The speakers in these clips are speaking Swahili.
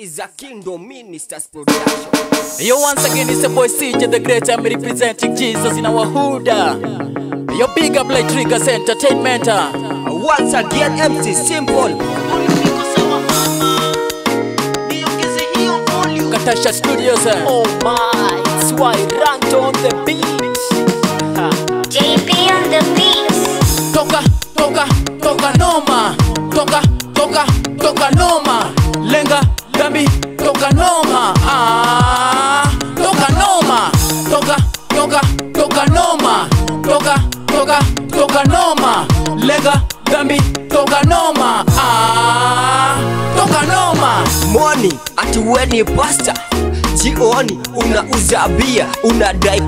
is a Kingdom Ministers production. Yo, once again, it's a boy CJ the Great. I'm representing Jesus in our hood. Yo, big up like Triggers Entertainment. Once again, MC Simple. Katasha Studios. Oh my, it's why Rant on the beat. JP on the beat. Toka, toka, toka noma. Toka, toka, Morning, ati weni pasta. Jioni unauza bia, unadai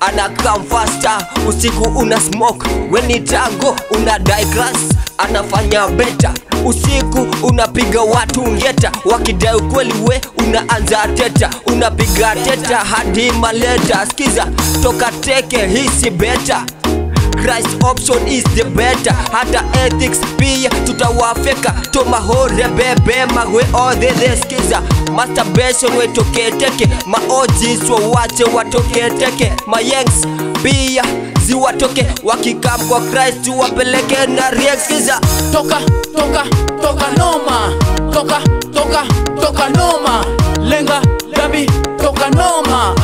ana come faster. Usiku una smoke, weni tango, unadai Christ anafanya beta. Usiku unapiga watu ngeta, wakidai ukweli we unaanza teta, unapiga teta hadi maleta. Skiza toka teke, hisi beta Christ option is the better. Hata ethics pia tutawafeka. Tomahore bebe magwe othe skiza. Masturbation wetoketeke maojis wawache watoketeke mayengs pia ziwatoke wakikam kwa Christ wapeleke na rieskiza toka toka toka noma. Toka toka toka noma. Lenga dabi toka noma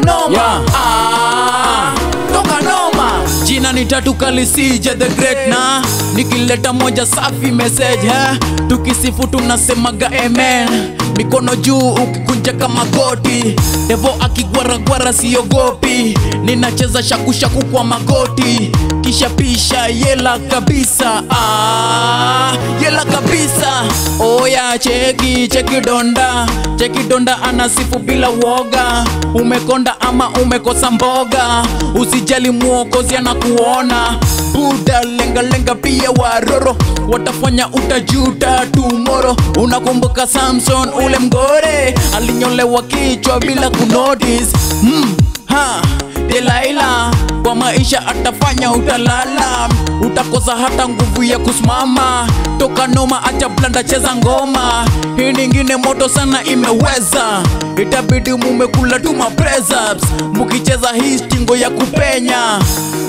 toka noma ah, toka noma jina ni tatu kalisije the great na nikileta moja safi message eh? tukisifu tunasemaga amen mikono juu ukikunja kama goti. Devo akigwaragwara siogopi. Ninacheza shakushaku kwa magoti. Kisha pisha yela kabisa. Ah, yela kabisa. Oya cheki cheki donda. Cheki donda anasifu bila woga umekonda ama umekosa mboga. Usijali mwokozi anakuona. Buda lenga lenga pia waroro. Watafanya utajuta tumoro. Unakumbuka samson ule mgore alinyolewa kichwa bila kunotice. Mm, ha delaila kwa maisha atafanya utalala. Utakosa hata nguvu ya kusimama. Toka noma acha blanda cheza ngoma. Hii ningine moto sana imeweza. Itabidi mumekula tu mapresaps mukicheza hii stingo ya kupenya.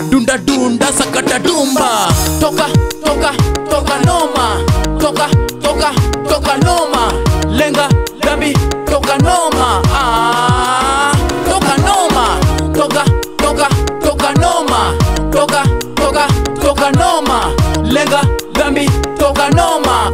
Dunda dunda sakata dumba. Toka toka toka noma. Toka toka toka noma lenga dambi toka noma ah, toka noma toka toka toka noma toka toka toka noma lenga dambi toka noma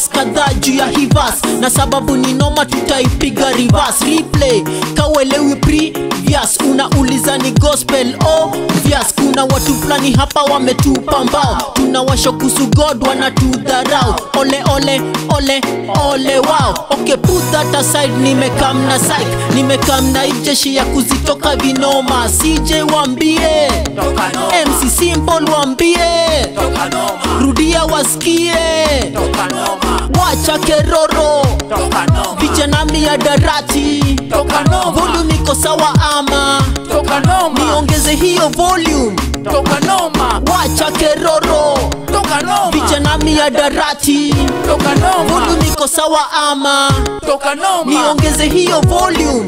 bas kadhaa juu ya hivas na sababu ni noma tutaipiga rivas replay kawelewi previous. Unauliza ni gospel obvious. Kuna watu fulani hapa wametupa mbao. Tunawasho kuhusu god wanatudharau. Ole ole ole ole wao okay put that aside nimekam na psych. Nimekam na ijeshi ya kuzitoka vinoma. Cj wambie. Mc Symbol wambie rudia wasikie. Wacha keroro. Vijana miadarati darati volume iko sawa ama? Niongeze hiyo volume. Wacha keroro. Toka ya darati volume iko sawa ama? Niongeze hiyo volume